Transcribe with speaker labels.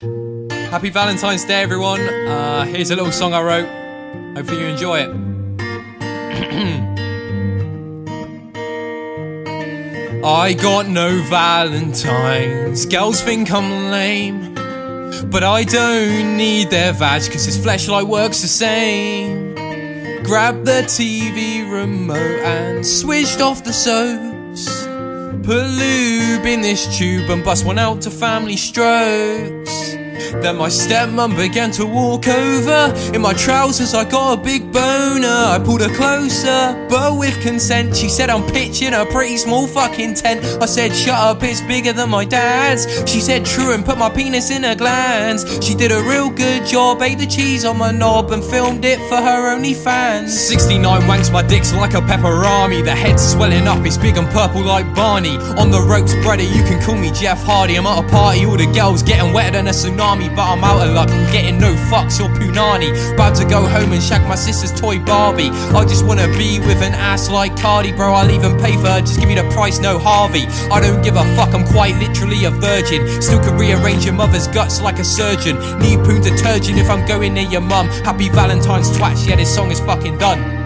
Speaker 1: Happy Valentine's Day, everyone. Uh, here's a little song I wrote. Hopefully, you enjoy it. I got no Valentines. Girls think I'm lame. But I don't need their vag, cause his Fleshlight works the same. Grabbed the TV remote and switched off the soaps. Put lube in this tube and bust one out to family strokes. Then my stepmom began to walk over. In my trousers, I got a big boner. I pulled her closer, but with consent, she said I'm pitching a pretty small fucking tent. I said, shut up, it's bigger than my dad's. She said, true, and put my penis in her glands. She did a real good job, ate the cheese on my knob, and filmed it for her OnlyFans. 69 wanks, my dick's like a Peperami. The head's swelling up, it's big and purple like Barney. On the ropes, brother, you can call me Jeff Hardy. I'm at a party, all the girls getting wetter than a tsunami but I'm out of luck. Getting no fucks or punani. About to go home and shag my sister's toy Barbie. I just wanna be with an ass like Cardi, bro. I'll even pay for her. Just give me the price, no Harvey. I don't give a fuck, I'm quite literally a virgin. Still can rearrange your mother's guts like a surgeon. Need poon detergent if I'm going near your mum. Happy Valentine's twat, yeah, this song is fucking done.